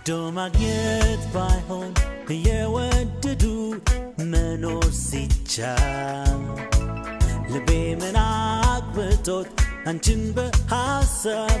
ወዶ ማግኘት ባይሆን እየወደዱ መኖር ሲቻል ልቤ ምን አቅብቶት አንቺን በሐሳብ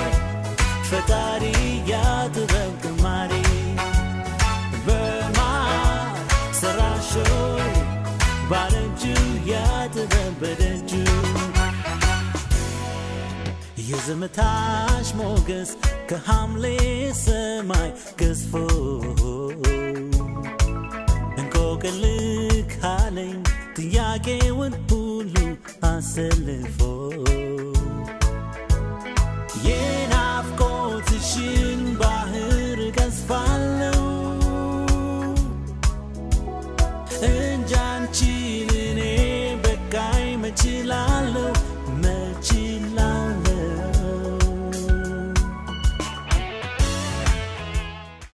ባለእጁ ያጥበብ በደጁ። የዝምታሽ ሞገስ ከሐምሌ ሰማይ ገዝፎ እንቆቅልህ አለኝ ጥያቄውን ሁሉ አሰልፎ